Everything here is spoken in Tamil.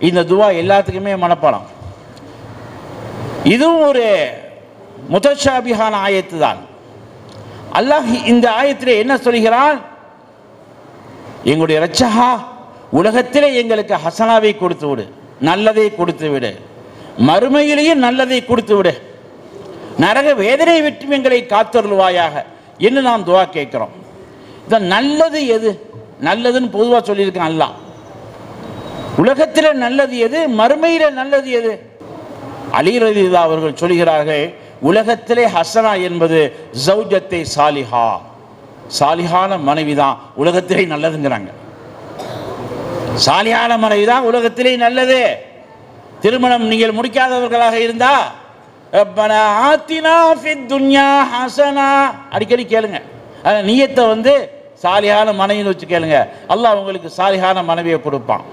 இந்த துவா எல்லாத்துக்குமே மனப்பாடம். இதுவும் ஒரு முதஷாபிகான ஆயத்து தான். அல்லாஹ் இந்த ஆயத்தில் என்ன சொல்கிறான்? எங்களுடைய ரச்சகா உலகத்திலே எங்களுக்கு ஹசனாவை கொடுத்து விடு நல்லதை கொடுத்து விடு. மறுமையிலேயும் நல்லதை கொடுத்து விடு. நரக வேதனை விட்டு எங்களை காத்தருள்வாயாக என்று நாம் துவா கேட்கிறோம். இந்த நல்லது எது? நல்லதுன்னு பொதுவாக சொல்லியிருக்கான் அல்லாஹ். உலகத்தில் நல்லது எது? மறுமையில் நல்லது எது? அலிரதிதா அவர்கள் சொல்கிறார்கள் உலகத்திலே ஹசனா என்பது ஜௌஜத்தை சாலிஹா. சாலிஹான மனைவி தான் உலகத்திலே நல்லதுங்கிறாங்க. சாலியான மனைவி தான் உலகத்திலே நல்லது. திருமணம் நீங்கள் முடிக்காதவர்களாக இருந்தா ஆத்தினா ஹசனா. அடிக்கடி கேளுங்க. நீயத்தை வந்து சாலியான மனைவின்னு வச்சு கேளுங்க. அல்லாஹ் உங்களுக்கு சாலியான மனைவியை கொடுப்பான்.